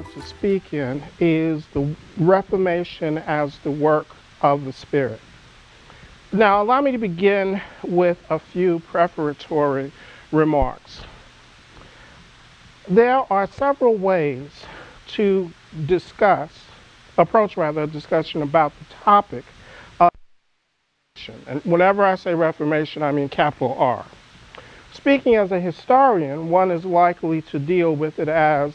want to speak in is the Reformation as the work of the Spirit. Now, allow me to begin with a few preparatory remarks. There are several ways to discuss, approach rather, a discussion about the topic of Reformation. And whenever I say Reformation, I mean capital R. Speaking as a historian, one is likely to deal with it as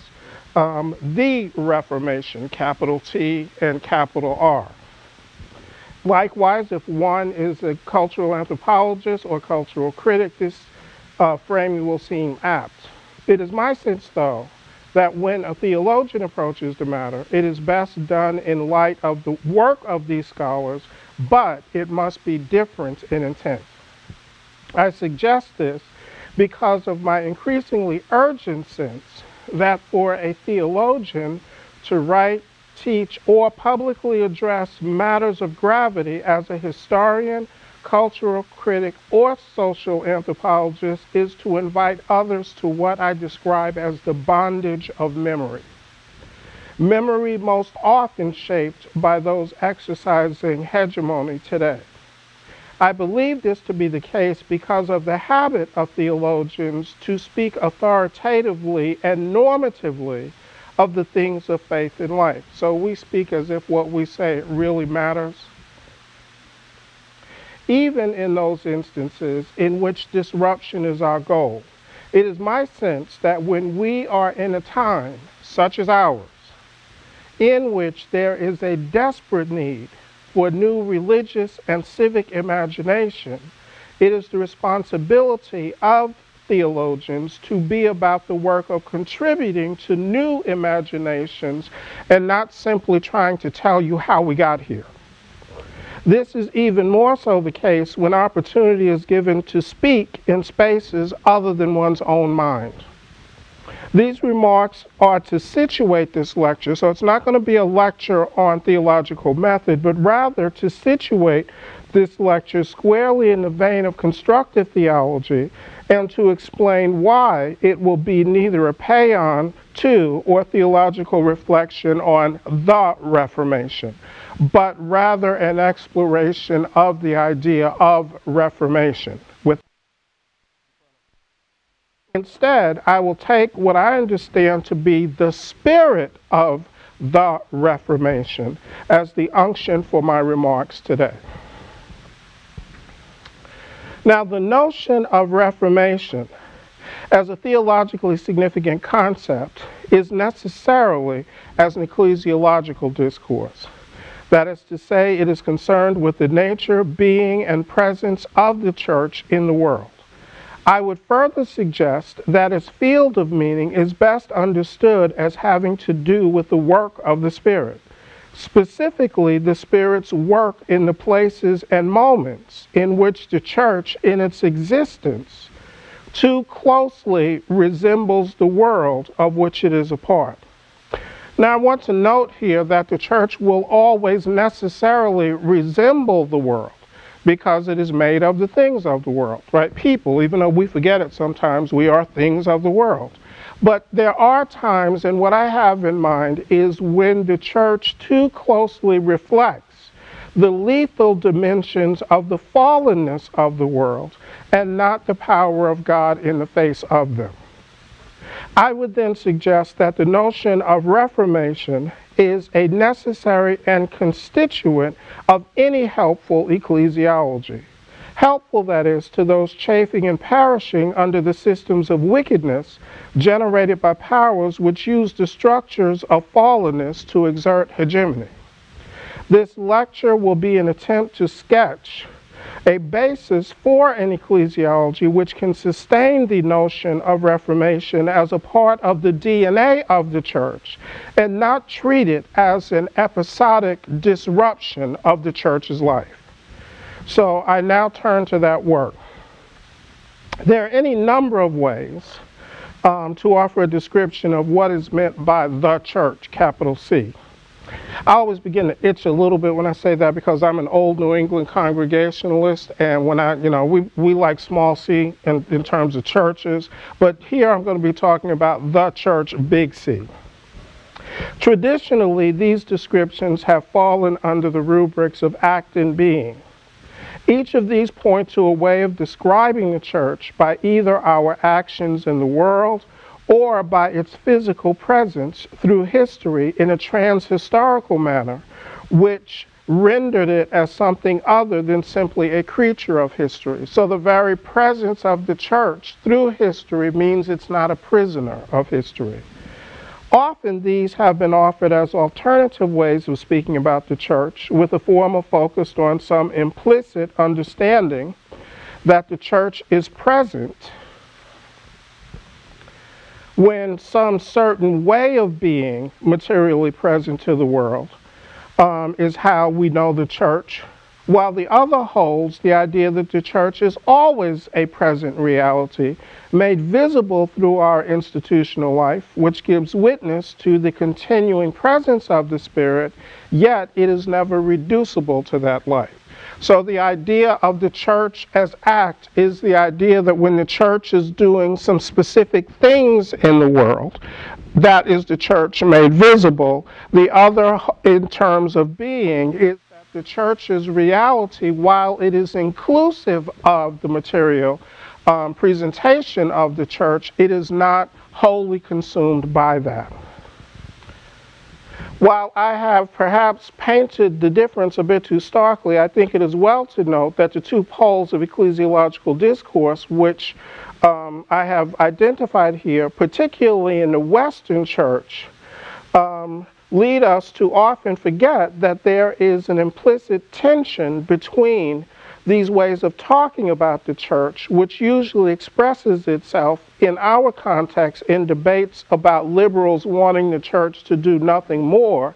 um, the Reformation, capital T and capital R. Likewise, if one is a cultural anthropologist or cultural critic, this uh, framing will seem apt. It is my sense, though, that when a theologian approaches the matter, it is best done in light of the work of these scholars, but it must be different in intent. I suggest this because of my increasingly urgent sense that for a theologian to write, teach, or publicly address matters of gravity as a historian, cultural critic, or social anthropologist is to invite others to what I describe as the bondage of memory. Memory most often shaped by those exercising hegemony today. I believe this to be the case because of the habit of theologians to speak authoritatively and normatively of the things of faith and life. So we speak as if what we say really matters. Even in those instances in which disruption is our goal, it is my sense that when we are in a time such as ours, in which there is a desperate need for new religious and civic imagination, it is the responsibility of theologians to be about the work of contributing to new imaginations and not simply trying to tell you how we got here. This is even more so the case when opportunity is given to speak in spaces other than one's own mind. These remarks are to situate this lecture, so it's not going to be a lecture on theological method, but rather to situate this lecture squarely in the vein of constructive theology and to explain why it will be neither a paean to or theological reflection on the Reformation, but rather an exploration of the idea of Reformation. Instead, I will take what I understand to be the spirit of the Reformation as the unction for my remarks today. Now, the notion of Reformation as a theologically significant concept is necessarily as an ecclesiological discourse. That is to say, it is concerned with the nature, being, and presence of the church in the world. I would further suggest that its field of meaning is best understood as having to do with the work of the Spirit, specifically the Spirit's work in the places and moments in which the church, in its existence, too closely resembles the world of which it is a part. Now, I want to note here that the church will always necessarily resemble the world because it is made of the things of the world, right? People, even though we forget it sometimes, we are things of the world. But there are times, and what I have in mind is when the church too closely reflects the lethal dimensions of the fallenness of the world and not the power of God in the face of them. I would then suggest that the notion of reformation is a necessary and constituent of any helpful ecclesiology. Helpful, that is, to those chafing and perishing under the systems of wickedness generated by powers which use the structures of fallenness to exert hegemony. This lecture will be an attempt to sketch a basis for an ecclesiology which can sustain the notion of Reformation as a part of the DNA of the church and not treat it as an episodic disruption of the church's life. So I now turn to that work. There are any number of ways um, to offer a description of what is meant by the church, capital C. I always begin to itch a little bit when I say that because I'm an old New England Congregationalist, and when I, you know, we, we like small c in, in terms of churches, but here I'm going to be talking about the church, big C. Traditionally, these descriptions have fallen under the rubrics of act and being. Each of these point to a way of describing the church by either our actions in the world or by its physical presence through history in a transhistorical manner, which rendered it as something other than simply a creature of history. So the very presence of the church through history means it's not a prisoner of history. Often these have been offered as alternative ways of speaking about the church, with a form of focused on some implicit understanding that the church is present when some certain way of being materially present to the world um, is how we know the church, while the other holds the idea that the church is always a present reality, made visible through our institutional life, which gives witness to the continuing presence of the Spirit, yet it is never reducible to that life. So the idea of the church as act is the idea that when the church is doing some specific things in the world, that is the church made visible. The other, in terms of being, is that the church's reality, while it is inclusive of the material um, presentation of the church, it is not wholly consumed by that. While I have perhaps painted the difference a bit too starkly, I think it is well to note that the two poles of ecclesiological discourse, which um, I have identified here, particularly in the Western church, um, lead us to often forget that there is an implicit tension between these ways of talking about the church, which usually expresses itself in our context in debates about liberals wanting the church to do nothing more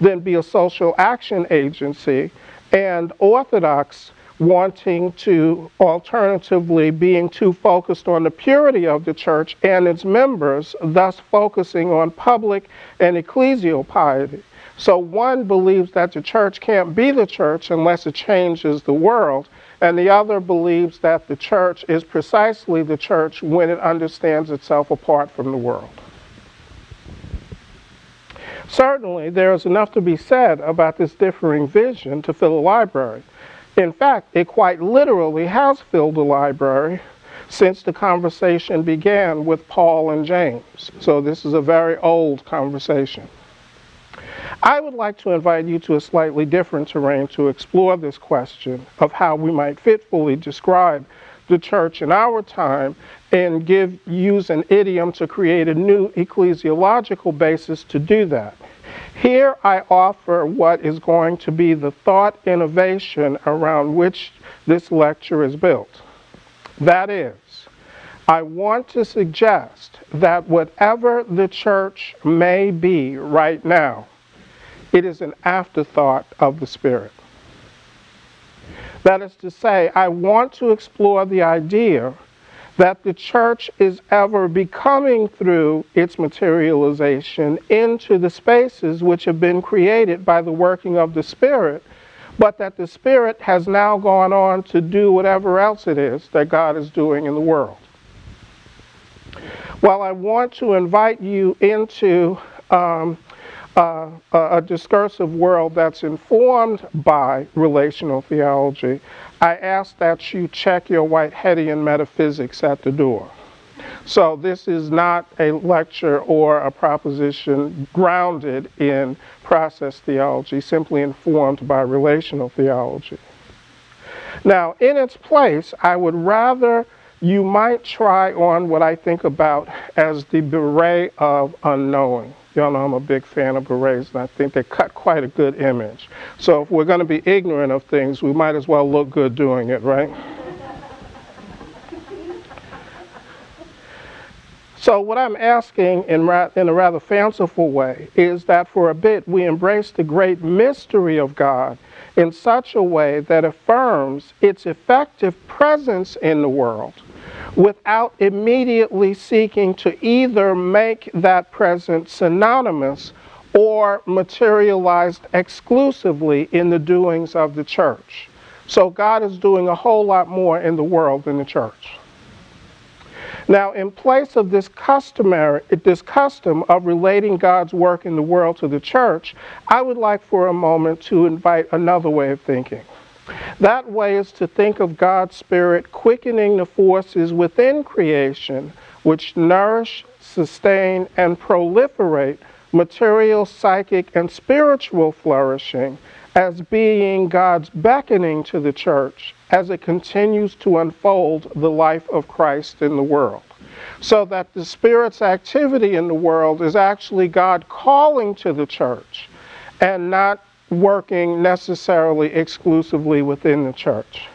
than be a social action agency, and Orthodox wanting to alternatively being too focused on the purity of the church and its members, thus focusing on public and ecclesial piety. So one believes that the church can't be the church unless it changes the world, and the other believes that the church is precisely the church when it understands itself apart from the world. Certainly, there is enough to be said about this differing vision to fill a library. In fact, it quite literally has filled a library since the conversation began with Paul and James. So, this is a very old conversation. I would like to invite you to a slightly different terrain to explore this question of how we might fitfully describe the church in our time and give use an idiom to create a new ecclesiological basis to do that. Here I offer what is going to be the thought innovation around which this lecture is built. That is, I want to suggest that whatever the church may be right now, it is an afterthought of the Spirit. That is to say, I want to explore the idea that the church is ever becoming through its materialization into the spaces which have been created by the working of the Spirit, but that the Spirit has now gone on to do whatever else it is that God is doing in the world. While I want to invite you into um, uh, a discursive world that's informed by relational theology, I ask that you check your Whiteheadian metaphysics at the door. So, this is not a lecture or a proposition grounded in process theology, simply informed by relational theology. Now, in its place, I would rather you might try on what I think about as the beret of unknowing. Y'all know I'm a big fan of berets, and I think they cut quite a good image. So if we're going to be ignorant of things, we might as well look good doing it, right? So what I'm asking in, in a rather fanciful way is that for a bit we embrace the great mystery of God in such a way that affirms its effective presence in the world without immediately seeking to either make that presence synonymous or materialized exclusively in the doings of the church. So God is doing a whole lot more in the world than the church. Now, in place of this customary, this custom of relating God's work in the world to the church, I would like for a moment to invite another way of thinking. That way is to think of God's Spirit quickening the forces within creation which nourish, sustain, and proliferate material, psychic, and spiritual flourishing as being God's beckoning to the church as it continues to unfold the life of Christ in the world. So that the Spirit's activity in the world is actually God calling to the church and not working necessarily exclusively within the church.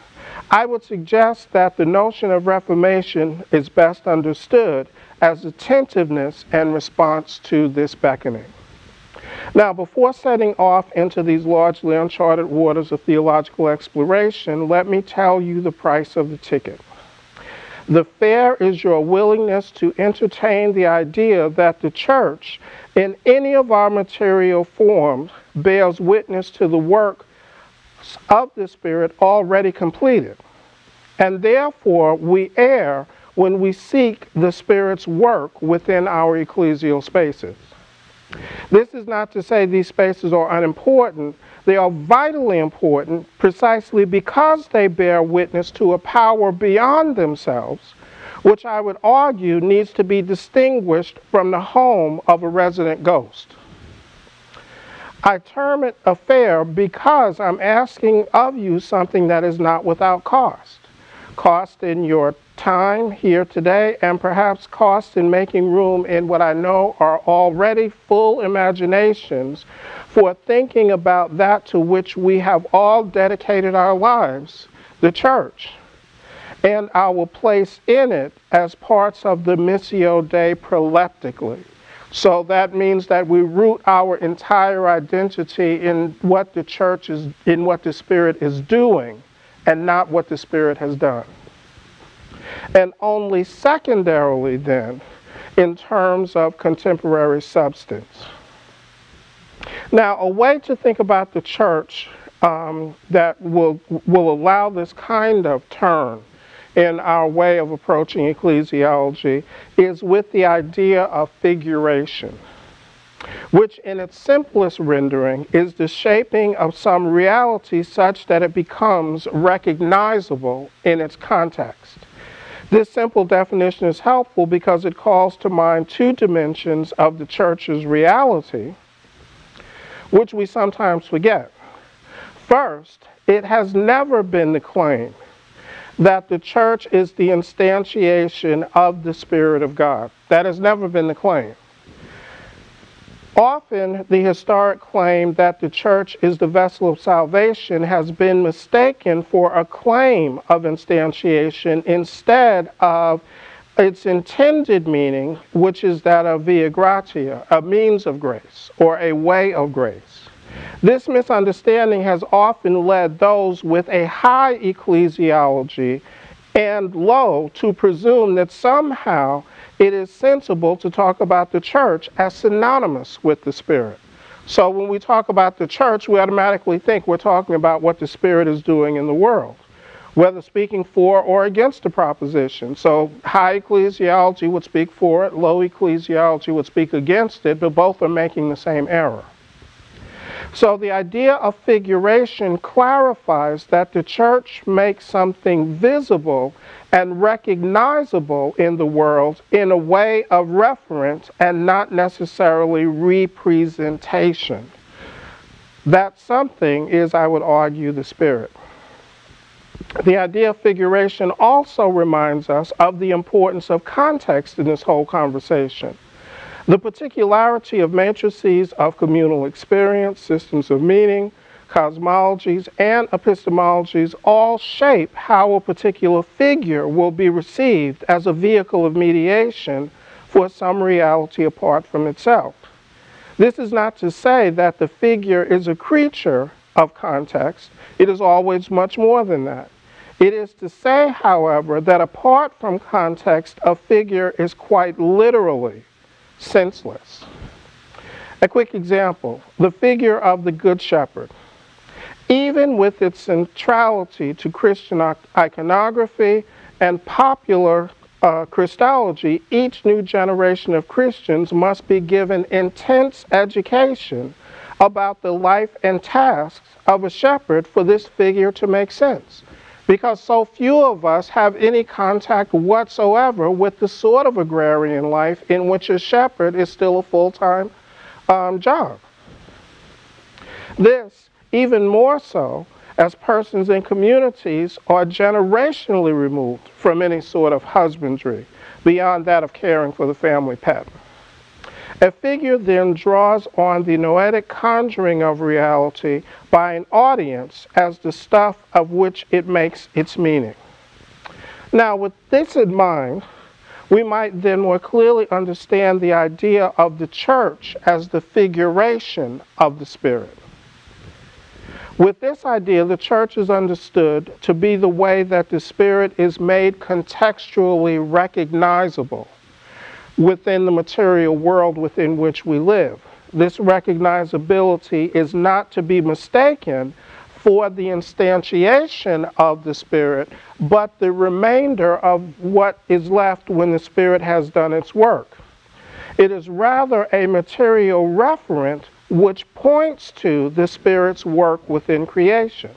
I would suggest that the notion of reformation is best understood as attentiveness and response to this beckoning. Now, before setting off into these largely uncharted waters of theological exploration, let me tell you the price of the ticket. The fare is your willingness to entertain the idea that the church, in any of our material forms, bears witness to the work of the Spirit already completed. And therefore, we err when we seek the Spirit's work within our ecclesial spaces. This is not to say these spaces are unimportant. They are vitally important precisely because they bear witness to a power beyond themselves, which I would argue needs to be distinguished from the home of a resident ghost. I term it a fare because I'm asking of you something that is not without cost. Cost in your time here today and perhaps cost in making room in what I know are already full imaginations for thinking about that to which we have all dedicated our lives, the church, and our place in it as parts of the Missio Dei proleptically. So that means that we root our entire identity in what the church is, in what the Spirit is doing, and not what the Spirit has done. And only secondarily, then, in terms of contemporary substance. Now, a way to think about the church um, that will, will allow this kind of turn in our way of approaching ecclesiology is with the idea of figuration, which in its simplest rendering is the shaping of some reality such that it becomes recognizable in its context. This simple definition is helpful because it calls to mind two dimensions of the church's reality, which we sometimes forget. First, it has never been the claim that the church is the instantiation of the Spirit of God. That has never been the claim. Often, the historic claim that the church is the vessel of salvation has been mistaken for a claim of instantiation instead of its intended meaning, which is that of via gratia, a means of grace or a way of grace. This misunderstanding has often led those with a high ecclesiology and low to presume that somehow it is sensible to talk about the church as synonymous with the Spirit. So when we talk about the church, we automatically think we're talking about what the Spirit is doing in the world, whether speaking for or against a proposition. So high ecclesiology would speak for it, low ecclesiology would speak against it, but both are making the same error. So the idea of figuration clarifies that the church makes something visible and recognizable in the world in a way of reference and not necessarily representation. That something is, I would argue, the Spirit. The idea of figuration also reminds us of the importance of context in this whole conversation. The particularity of matrices of communal experience, systems of meaning, cosmologies, and epistemologies all shape how a particular figure will be received as a vehicle of mediation for some reality apart from itself. This is not to say that the figure is a creature of context, it is always much more than that. It is to say, however, that apart from context, a figure is quite literally senseless. A quick example the figure of the Good Shepherd. Even with its centrality to Christian iconography and popular uh, Christology, each new generation of Christians must be given intense education about the life and tasks of a shepherd for this figure to make sense. Because so few of us have any contact whatsoever with the sort of agrarian life in which a shepherd is still a full time um, job. This, even more so, as persons in communities are generationally removed from any sort of husbandry beyond that of caring for the family pet. A figure then draws on the noetic conjuring of reality by an audience as the stuff of which it makes its meaning. Now, with this in mind, we might then more clearly understand the idea of the church as the figuration of the Spirit. With this idea, the church is understood to be the way that the Spirit is made contextually recognizable within the material world within which we live. This recognizability is not to be mistaken for the instantiation of the Spirit, but the remainder of what is left when the Spirit has done its work. It is rather a material referent which points to the Spirit's work within creation.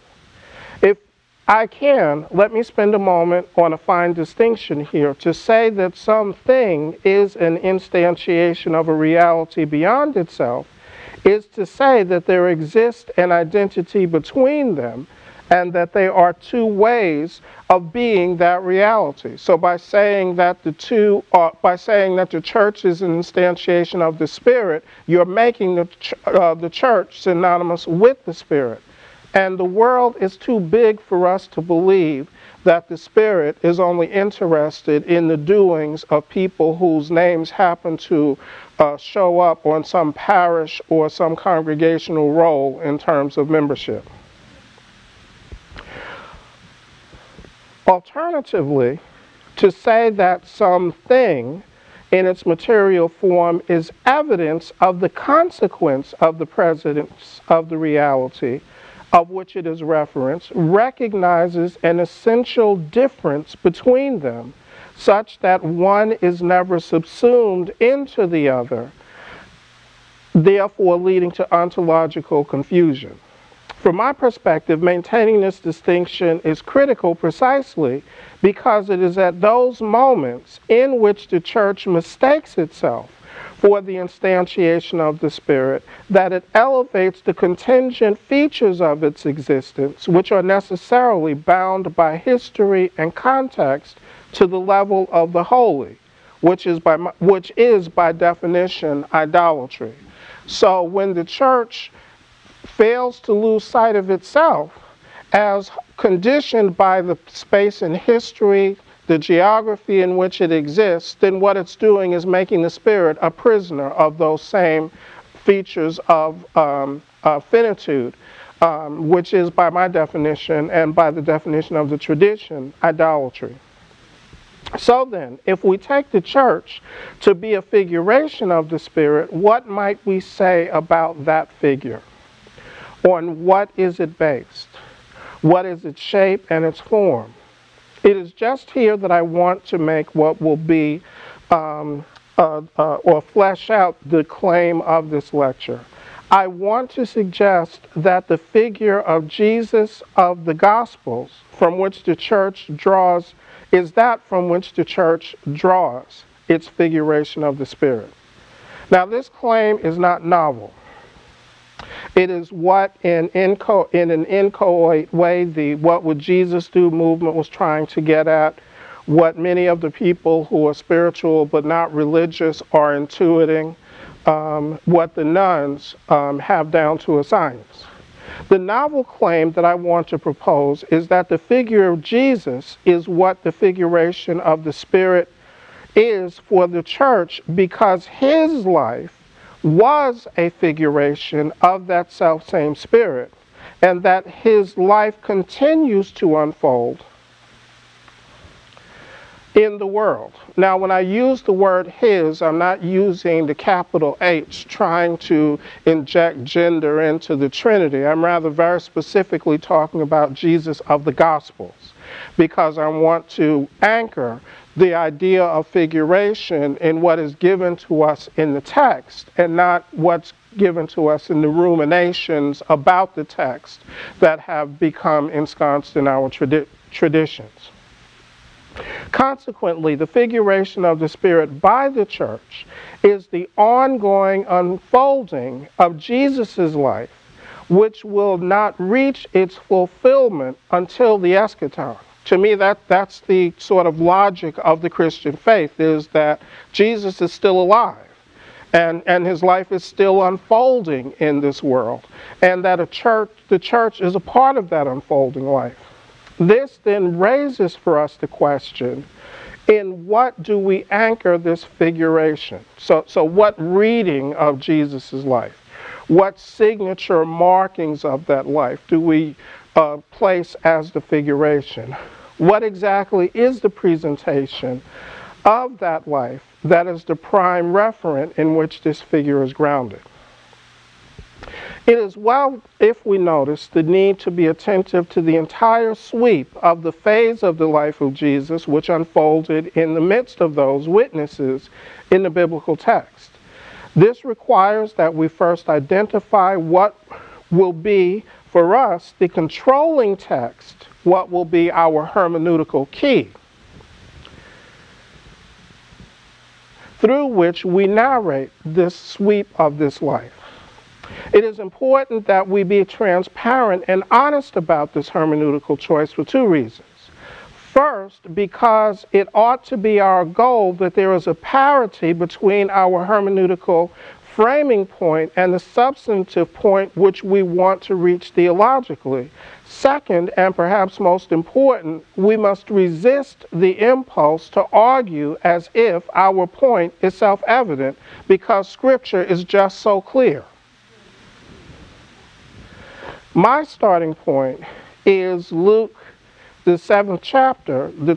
I can, let me spend a moment on a fine distinction here. To say that something is an instantiation of a reality beyond itself is to say that there exists an identity between them and that they are two ways of being that reality. So by saying that the two are, by saying that the church is an instantiation of the Spirit, you're making the, ch- uh, the church synonymous with the Spirit. And the world is too big for us to believe that the Spirit is only interested in the doings of people whose names happen to uh, show up on some parish or some congregational roll in terms of membership. Alternatively, to say that something in its material form is evidence of the consequence of the presence of the reality of which it is referenced recognizes an essential difference between them, such that one is never subsumed into the other, therefore leading to ontological confusion. From my perspective, maintaining this distinction is critical precisely because it is at those moments in which the church mistakes itself for the instantiation of the Spirit that it elevates the contingent features of its existence, which are necessarily bound by history and context, to the level of the holy, which is by, which is by definition idolatry. So when the church fails to lose sight of itself as conditioned by the space and history, the geography in which it exists, then what it's doing is making the spirit a prisoner of those same features of um, uh, finitude, um, which is, by my definition and by the definition of the tradition, idolatry. So then, if we take the church to be a figuration of the Spirit, what might we say about that figure? on what is it based? What is its shape and its form? It is just here that I want to make what will be um, uh, uh, or flesh out the claim of this lecture. I want to suggest that the figure of Jesus of the Gospels, from which the church draws, is that from which the church draws its figuration of the Spirit. Now, this claim is not novel. It is what, in, inco- in an inchoate way, the What Would Jesus Do movement was trying to get at, what many of the people who are spiritual but not religious are intuiting, um, what the nuns um, have down to a science. The novel claim that I want to propose is that the figure of Jesus is what the figuration of the Spirit is for the church because his life was a figuration of that self same spirit, and that his life continues to unfold in the world. Now, when I use the word his, I'm not using the capital H trying to inject gender into the Trinity. I'm rather very specifically talking about Jesus of the Gospels because I want to anchor the idea of figuration in what is given to us in the text and not what's given to us in the ruminations about the text that have become ensconced in our tradi- traditions. Consequently, the figuration of the Spirit by the church is the ongoing unfolding of Jesus' life, which will not reach its fulfillment until the eschaton. To me, that, that's the sort of logic of the Christian faith is that Jesus is still alive and, and his life is still unfolding in this world, and that a church, the church is a part of that unfolding life. This then raises for us the question in what do we anchor this figuration? So, so what reading of Jesus' life? What signature markings of that life do we uh, place as the figuration? What exactly is the presentation of that life that is the prime referent in which this figure is grounded? It is well if we notice the need to be attentive to the entire sweep of the phase of the life of Jesus which unfolded in the midst of those witnesses in the biblical text. This requires that we first identify what will be for us the controlling text, what will be our hermeneutical key. Through which we narrate this sweep of this life. It is important that we be transparent and honest about this hermeneutical choice for two reasons. First, because it ought to be our goal that there is a parity between our hermeneutical framing point and the substantive point which we want to reach theologically. Second, and perhaps most important, we must resist the impulse to argue as if our point is self evident because Scripture is just so clear. My starting point is Luke, the seventh chapter, the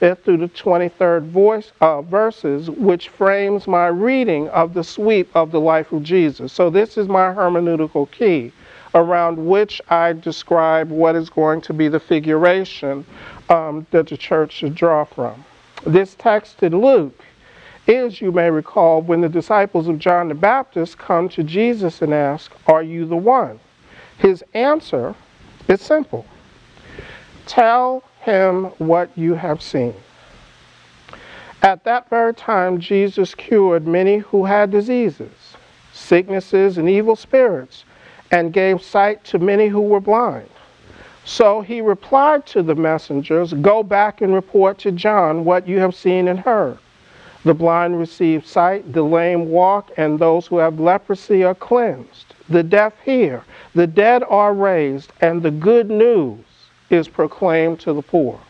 20th through the 23rd voice, uh, verses, which frames my reading of the sweep of the life of Jesus. So, this is my hermeneutical key around which I describe what is going to be the figuration um, that the church should draw from. This text in Luke is, you may recall, when the disciples of John the Baptist come to Jesus and ask, Are you the one? His answer is simple Tell him what you have seen. At that very time, Jesus cured many who had diseases, sicknesses, and evil spirits, and gave sight to many who were blind. So he replied to the messengers Go back and report to John what you have seen and heard. The blind receive sight, the lame walk, and those who have leprosy are cleansed. The deaf hear, the dead are raised, and the good news is proclaimed to the poor.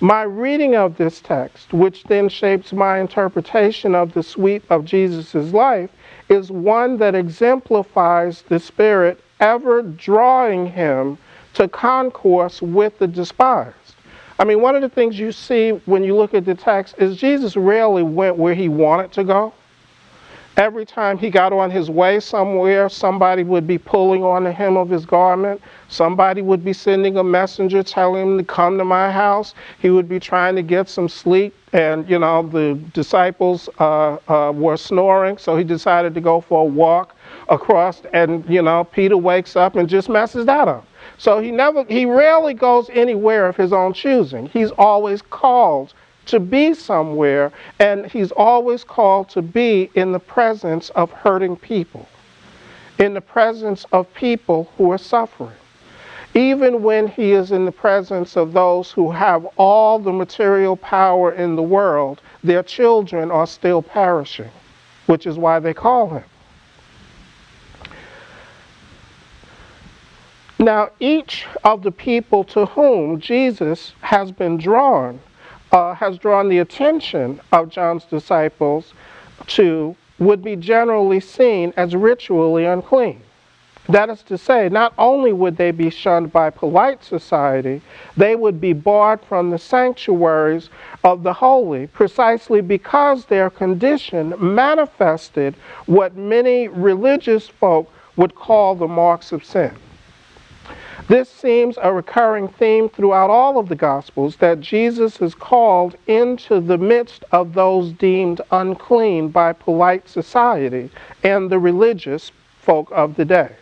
My reading of this text, which then shapes my interpretation of the sweep of Jesus' life, is one that exemplifies the Spirit ever drawing him to concourse with the despised. I mean, one of the things you see when you look at the text is Jesus rarely went where he wanted to go. Every time he got on his way somewhere, somebody would be pulling on the hem of his garment. Somebody would be sending a messenger telling him to come to my house. He would be trying to get some sleep, and you know the disciples uh, uh, were snoring, so he decided to go for a walk across. And you know Peter wakes up and just messes that up. So he never, he rarely goes anywhere of his own choosing. He's always called to be somewhere, and he's always called to be in the presence of hurting people, in the presence of people who are suffering. Even when he is in the presence of those who have all the material power in the world, their children are still perishing, which is why they call him. Now, each of the people to whom Jesus has been drawn uh, has drawn the attention of John's disciples to would be generally seen as ritually unclean. That is to say, not only would they be shunned by polite society, they would be barred from the sanctuaries of the holy precisely because their condition manifested what many religious folk would call the marks of sin. This seems a recurring theme throughout all of the Gospels that Jesus is called into the midst of those deemed unclean by polite society and the religious folk of the day.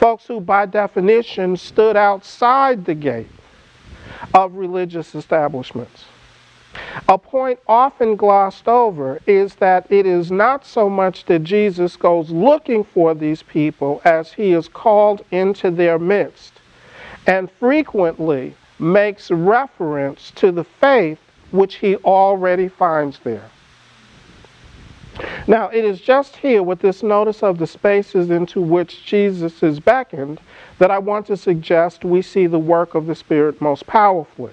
Folks who, by definition, stood outside the gate of religious establishments. A point often glossed over is that it is not so much that Jesus goes looking for these people as he is called into their midst and frequently makes reference to the faith which he already finds there. Now, it is just here with this notice of the spaces into which Jesus is beckoned that I want to suggest we see the work of the Spirit most powerfully.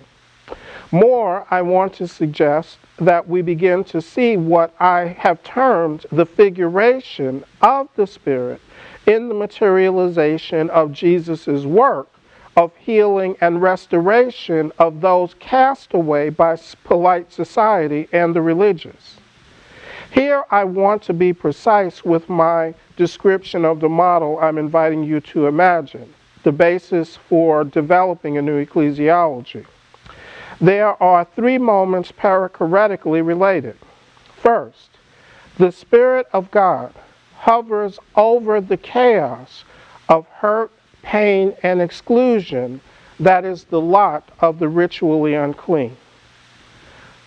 More, I want to suggest that we begin to see what I have termed the figuration of the Spirit in the materialization of Jesus' work of healing and restoration of those cast away by polite society and the religious. Here I want to be precise with my description of the model I'm inviting you to imagine, the basis for developing a new ecclesiology. There are three moments perichoretically related. First, the Spirit of God hovers over the chaos of hurt pain, and exclusion that is the lot of the ritually unclean.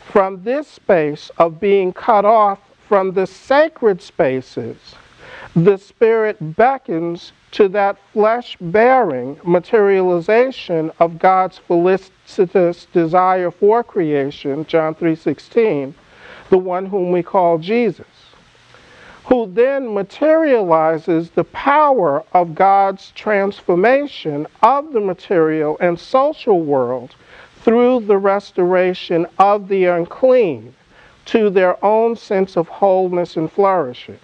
From this space of being cut off from the sacred spaces, the Spirit beckons to that flesh bearing materialization of God's felicitous desire for creation, John 3:16, the one whom we call Jesus who then materializes the power of God's transformation of the material and social world through the restoration of the unclean to their own sense of wholeness and flourishing.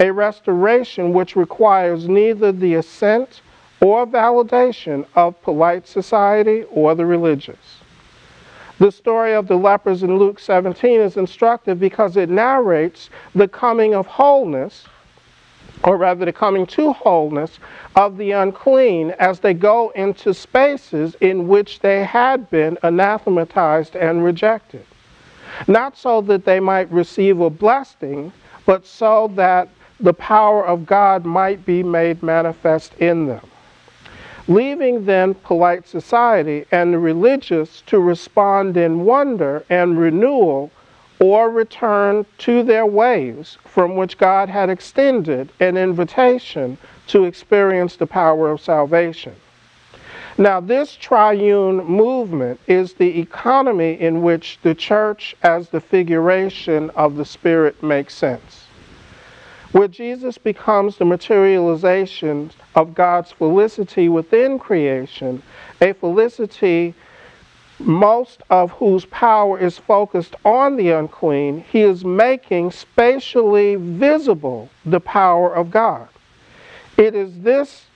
A restoration which requires neither the assent or validation of polite society or the religious. The story of the lepers in Luke 17 is instructive because it narrates the coming of wholeness, or rather the coming to wholeness, of the unclean as they go into spaces in which they had been anathematized and rejected. Not so that they might receive a blessing, but so that the power of God might be made manifest in them leaving then polite society and the religious to respond in wonder and renewal or return to their ways from which God had extended an invitation to experience the power of salvation. Now, this triune movement is the economy in which the church, as the figuration of the Spirit, makes sense where Jesus becomes the materialization of God's felicity within creation, a felicity most of whose power is focused on the unclean, he is making spatially visible the power of God. It is this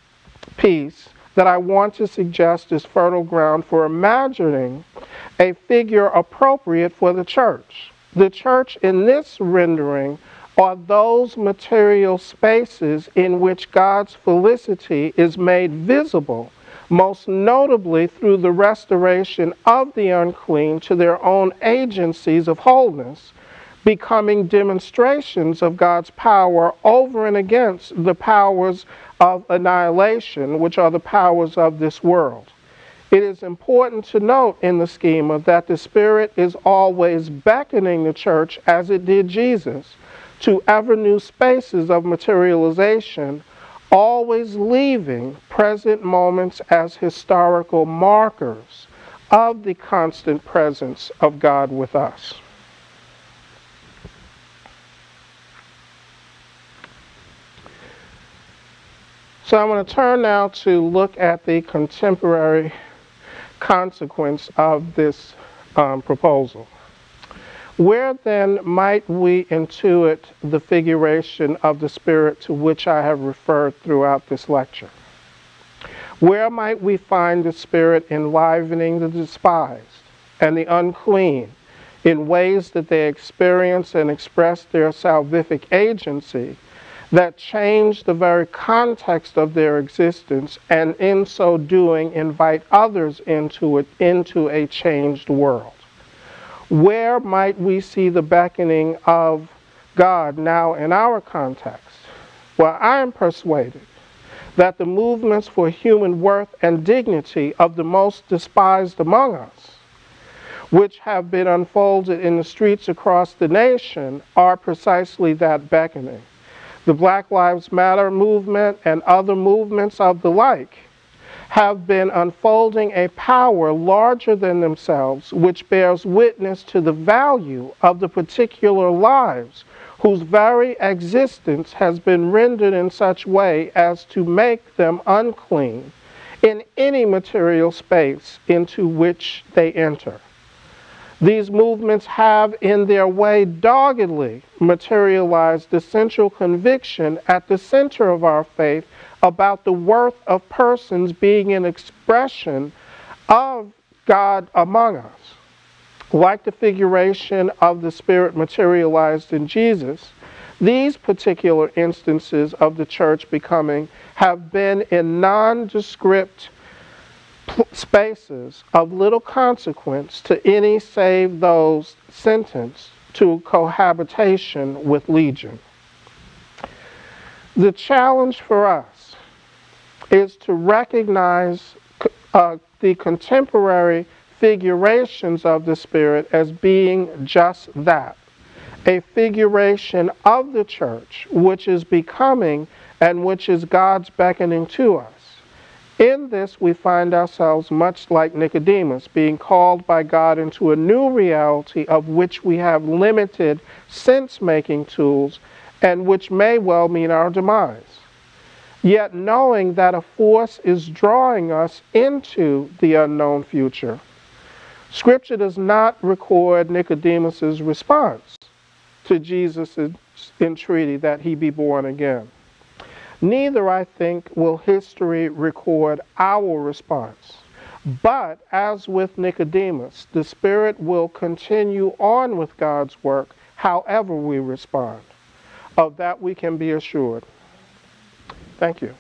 piece that I want to suggest is fertile ground for imagining a figure appropriate for the church. The church in this rendering are those material spaces in which God's felicity is made visible, most notably through the restoration of the unclean to their own agencies of wholeness, becoming demonstrations of God's power over and against the powers of annihilation, which are the powers of this world. It is important to note in the schema that the Spirit is always beckoning the church as it did Jesus to ever new spaces of materialization, always leaving present moments as historical markers of the constant presence of God with us. So I'm going to turn now to look at the contemporary consequence of this um, proposal. Where then might we intuit the figuration of the Spirit to which I have referred throughout this lecture? Where might we find the Spirit enlivening the despised and the unclean in ways that they experience and express their salvific agency that change the very context of their existence and in so doing invite others into it into a changed world. Where might we see the beckoning of God now in our context? Well, I am persuaded that the movements for human worth and dignity of the most despised among us, which have been unfolded in the streets across the nation, are precisely that beckoning. The Black Lives Matter movement and other movements of the like have been unfolding a power larger than themselves, which bears witness to the value of the particular lives whose very existence has been rendered in such way as to make them unclean in any material space into which they enter. These movements have, in their way, doggedly materialized the central conviction at the center of our faith about the worth of persons being an expression of God among us like the figuration of the Spirit materialized in Jesus, these particular instances of the church becoming have been in nondescript spaces of little consequence to any save those sentenced to cohabitation with legion. The challenge for us is to recognize uh, the contemporary figurations of the Spirit as being just that a figuration of the church, which is becoming and which is God's beckoning to us. In this, we find ourselves much like Nicodemus, being called by God into a new reality of which we have limited sense making tools and which may well mean our demise. Yet, knowing that a force is drawing us into the unknown future, Scripture does not record Nicodemus's response to Jesus' entreaty that he be born again. Neither, I think, will history record our response. But as with Nicodemus, the Spirit will continue on with God's work however we respond. Of that we can be assured. Thank you.